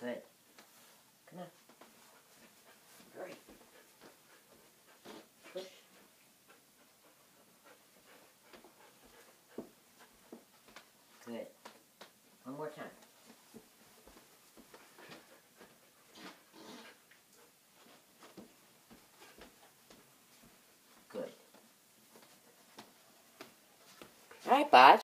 Good. Come on. Hurry. Push. Good. One more time. Good. All right, Bud.